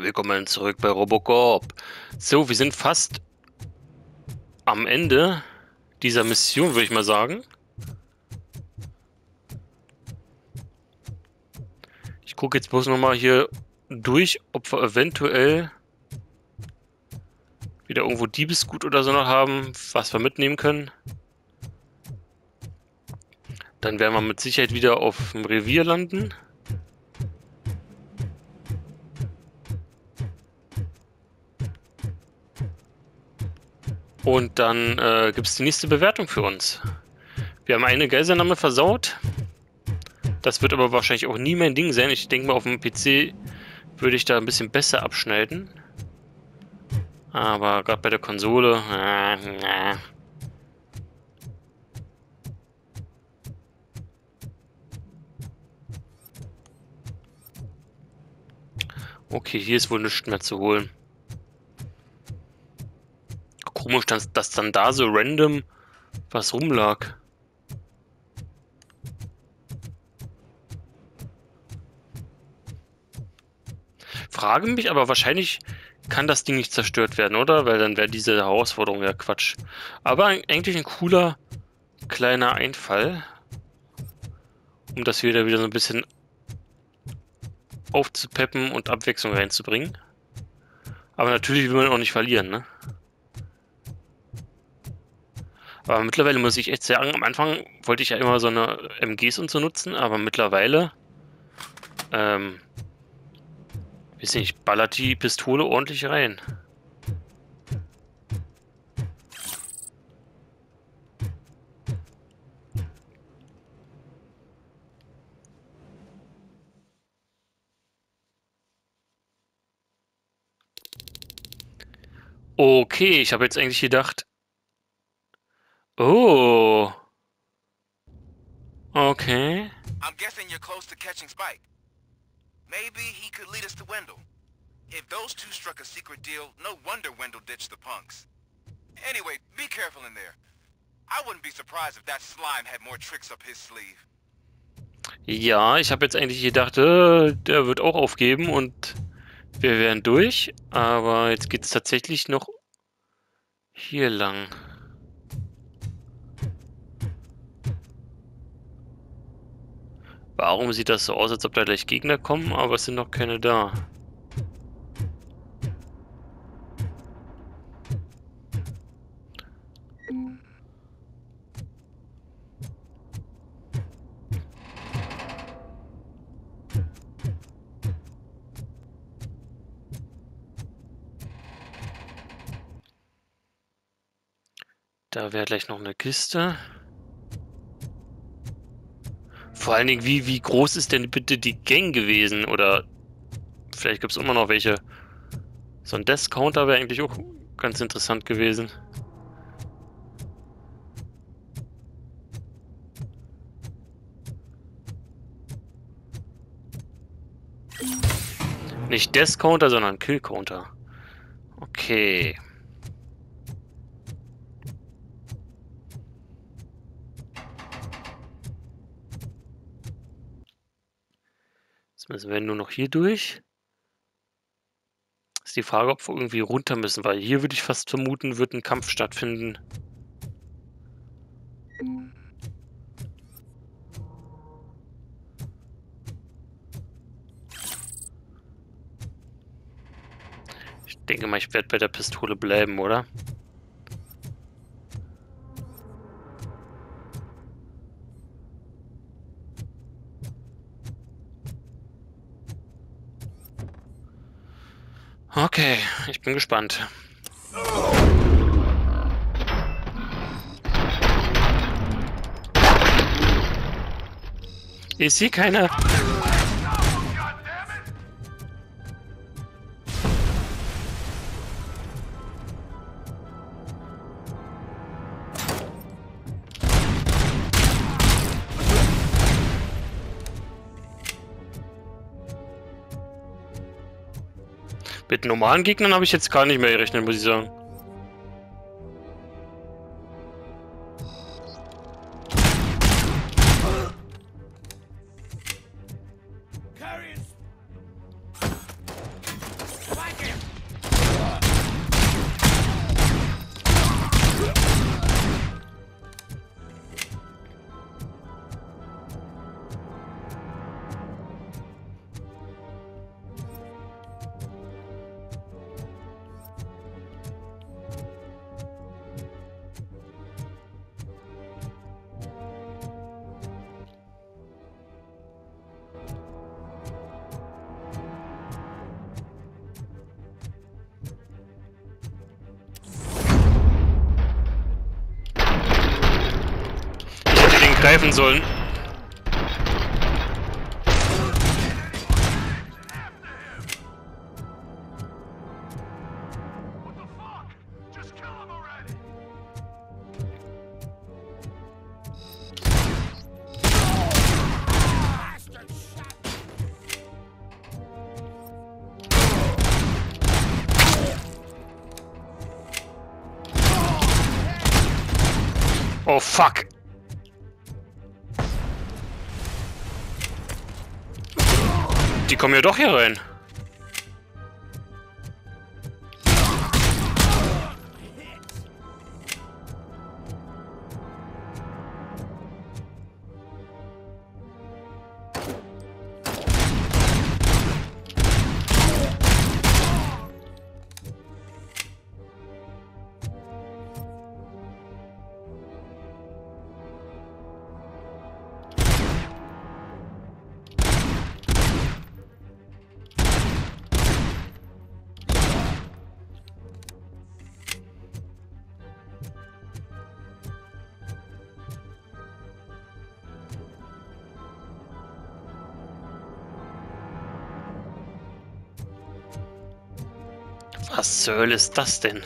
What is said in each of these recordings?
Willkommen zurück bei Robocop. So, wir sind fast am Ende dieser Mission, würde ich mal sagen. Ich gucke jetzt bloß nochmal hier durch, ob wir eventuell wieder irgendwo Diebesgut oder so noch haben, was wir mitnehmen können. Dann werden wir mit Sicherheit wieder auf dem Revier landen. Und dann äh, gibt es die nächste Bewertung für uns. Wir haben eine Geiselnahme versaut. Das wird aber wahrscheinlich auch nie mein Ding sein. Ich denke mal, auf dem PC würde ich da ein bisschen besser abschneiden. Aber gerade bei der Konsole... Äh, äh. Okay, hier ist wohl nichts mehr zu holen komisch, dass, dass dann da so random was rumlag. Frage mich, aber wahrscheinlich kann das Ding nicht zerstört werden, oder? Weil dann wäre diese Herausforderung ja Quatsch. Aber eigentlich ein cooler kleiner Einfall. Um das wieder wieder so ein bisschen aufzupeppen und Abwechslung reinzubringen. Aber natürlich will man auch nicht verlieren, ne? Aber mittlerweile muss ich echt sagen, am Anfang wollte ich ja immer so eine MGs und so nutzen, aber mittlerweile, ähm, weiß nicht, ballert die Pistole ordentlich rein. Okay, ich habe jetzt eigentlich gedacht, Oh. Okay. I'm guessing you're close to catching Spike. Maybe he could lead us to Wendell. If those two struck a secret deal, no wonder Wendell ditched the punks. Anyway, be careful in there. I wouldn't be surprised if that slime had more tricks up his sleeve. Ja, ich habe jetzt eigentlich gedacht, äh, der wird auch aufgeben und wir wären durch. Aber jetzt geht es tatsächlich noch hier lang. Warum sieht das so aus, als ob da gleich Gegner kommen, aber es sind noch keine da? Da wäre gleich noch eine Kiste. Vor allen Dingen, wie, wie groß ist denn bitte die Gang gewesen? Oder vielleicht gibt es immer noch welche. So ein Death-Counter wäre eigentlich auch ganz interessant gewesen. Nicht Death-Counter, sondern Kill-Counter. Okay. Müssen wir nur noch hier durch. Ist die Frage, ob wir irgendwie runter müssen, weil hier würde ich fast vermuten, wird ein Kampf stattfinden. Ich denke mal, ich werde bei der Pistole bleiben, oder? Okay, ich bin gespannt. Ich sehe keine. Mit normalen Gegnern habe ich jetzt gar nicht mehr gerechnet, muss ich sagen. Helfen sollen. Oh fuck. Die kommen ja doch hier rein. Was zur Hölle ist das denn?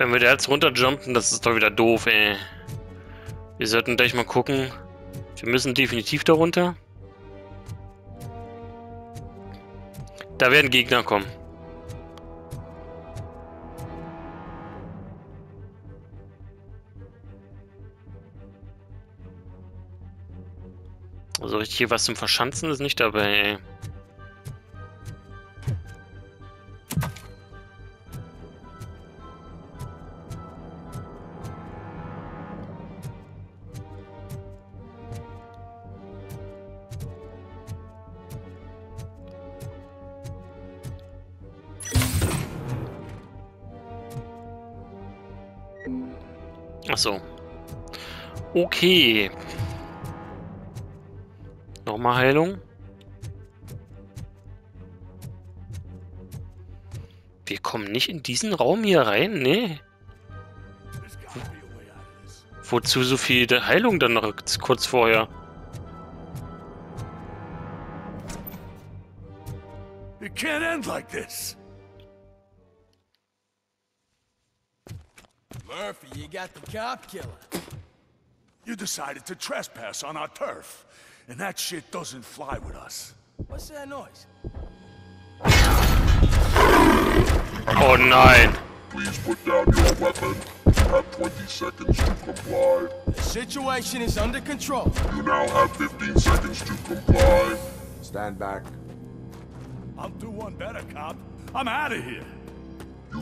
Wenn wir da jetzt runterjumpen, das ist doch wieder doof, ey. Wir sollten gleich mal gucken. Wir müssen definitiv da runter. Da werden Gegner kommen. Also richtig hier was zum Verschanzen ist nicht dabei, ey. Ach so. Okay. Nochmal Heilung. Wir kommen nicht in diesen Raum hier rein, nee. Wozu so viel Heilung dann noch kurz vorher? It can't end like this. Murphy, you got the cop killer. You decided to trespass on our turf, and that shit doesn't fly with us. What's that noise? Oh nein. Please put down your weapon. You have 20 seconds to comply. The situation is under control. You now have 15 seconds to comply. Stand back. I'll do one better, cop. I'm out of here.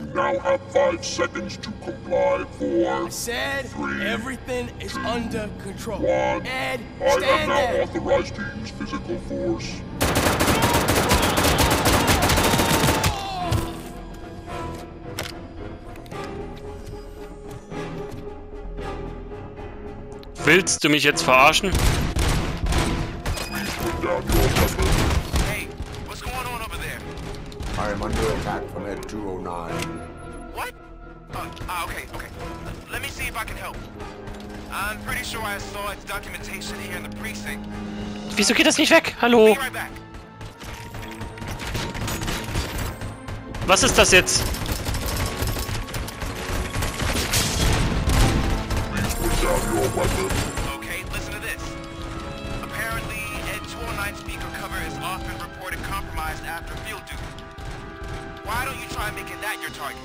You now have 5 seconds to comply. Four, I said Three, everything is under control. one. Ed, I am stand now there. authorized to use physical force. Willst du mich jetzt verarschen? Attack from Ed 209. What? Uh, ah, okay, okay. Uh, Let me see if I can help. I'm pretty sure I saw its documentation here in the precinct. Wieso geht das nicht weg? Hallo? Be right back. Was ist das jetzt? Please put down your weapon. Okay, listen to this. Apparently, Ed 209 speaker cover is often reported compromised after field duty. Why don't you try making that your target?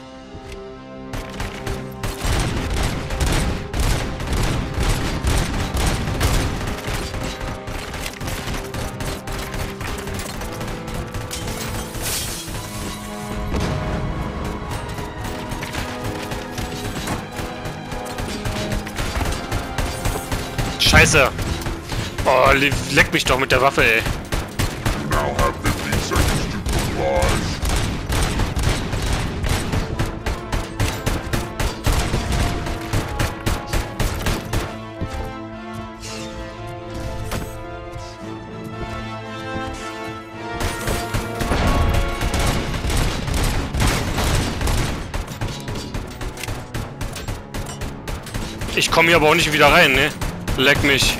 scheiße. Oh, le- leck mich doch mit der Waffe, ey. Ich komme hier aber auch nicht wieder rein, ne? Leck mich.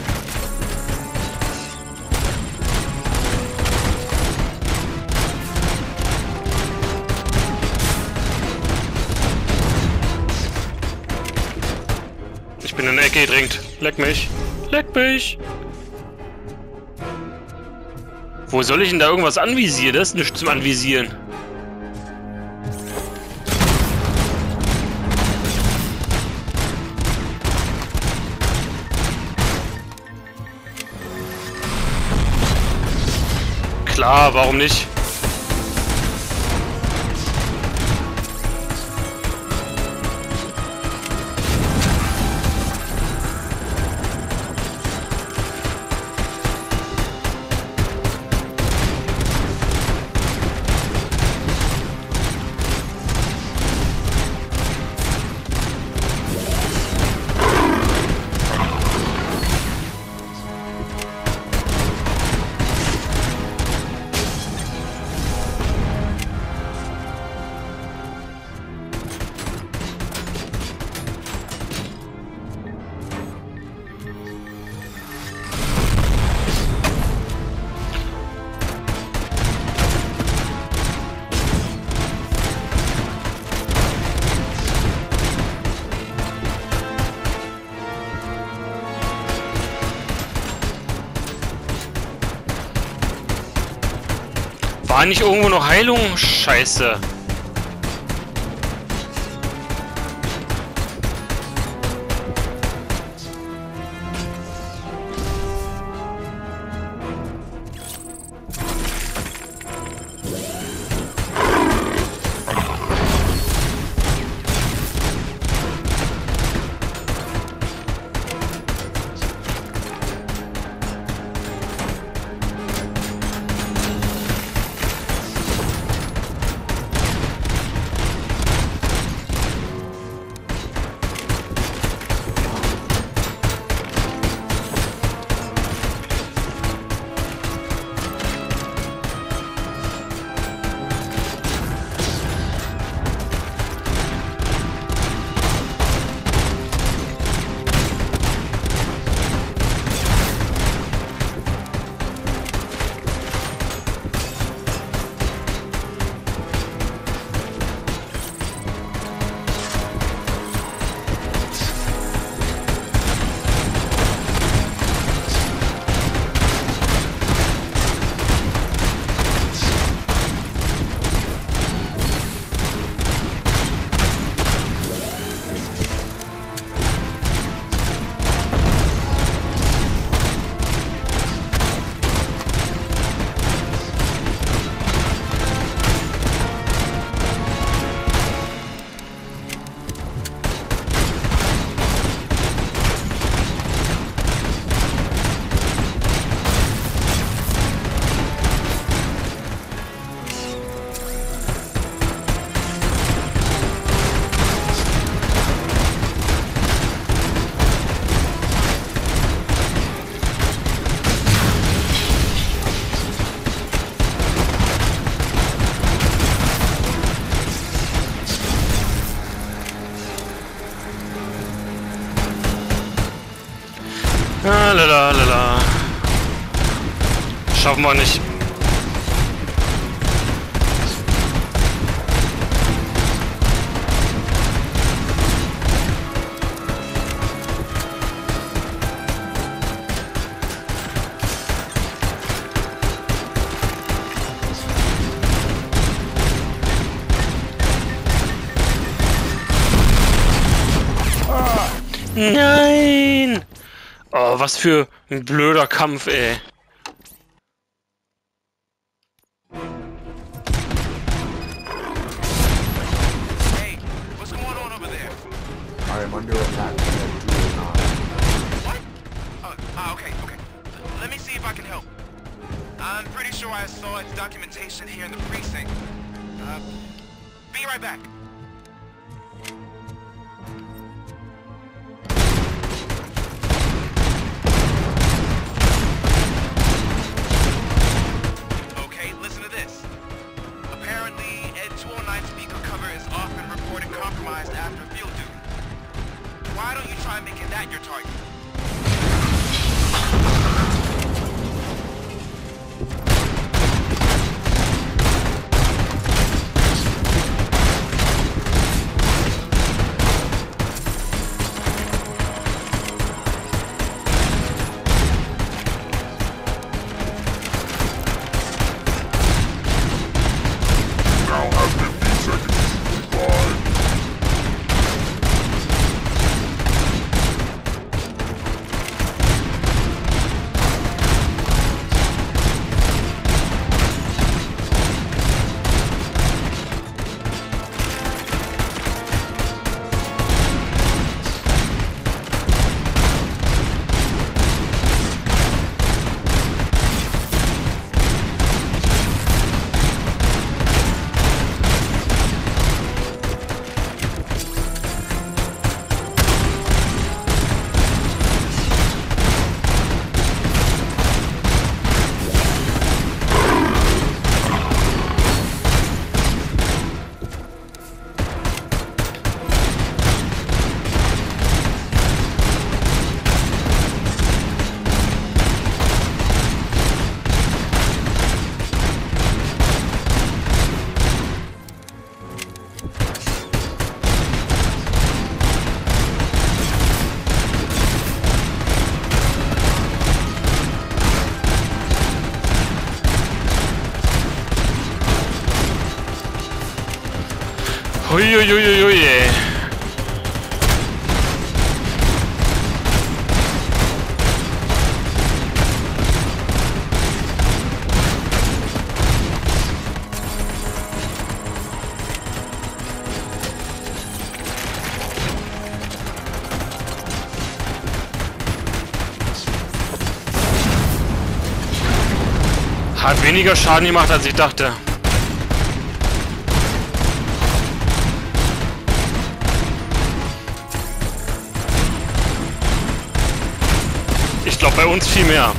Ich bin in der Ecke gedrängt. Leck mich. Leck mich. Wo soll ich denn da irgendwas anvisieren? Das ist nichts zum Anvisieren. Klar, warum nicht? War nicht irgendwo noch Heilung? Scheiße. Schaffen wir nicht. Nein! Oh, was für ein blöder Kampf, ey. under attack and do not. What? Uh, uh, okay, okay. L let me see if I can help. I'm pretty sure I saw its documentation here in the precinct. Uh, be right back. Huiuiuiui. Hat weniger Schaden gemacht, als ich dachte. Ich glaube bei uns viel mehr.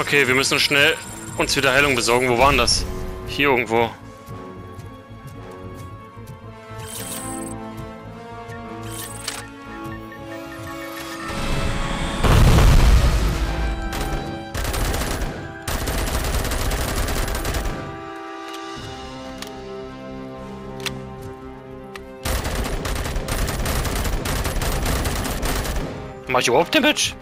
Okay, wir müssen schnell uns wieder Heilung besorgen. Wo waren das? Hier irgendwo. Mach ich überhaupt Damage?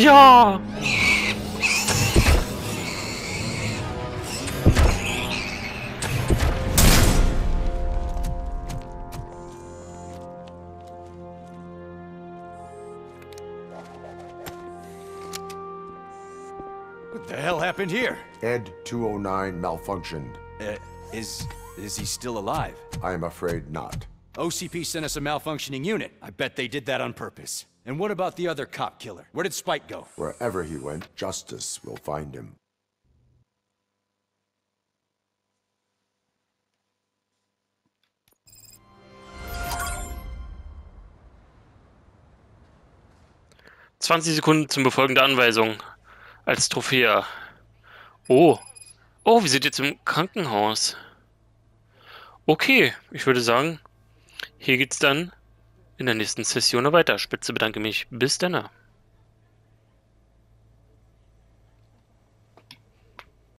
Ja! What the hell happened here? Ed 209 malfunctioned. Uh, is is he still alive? I am afraid not. OCP sent us a malfunctioning unit. I bet they did that on purpose. And what about the other cop killer? Where did Spike go? Wherever he went, justice will find him. Zwanzig Sekunden zum Befolgen der Anweisung. Als Trophäe. Oh. Oh, wir sind jetzt im Krankenhaus. Okay, ich würde sagen, hier geht's dann in der nächsten Session weiter. Spitze bedanke mich. Bis dann.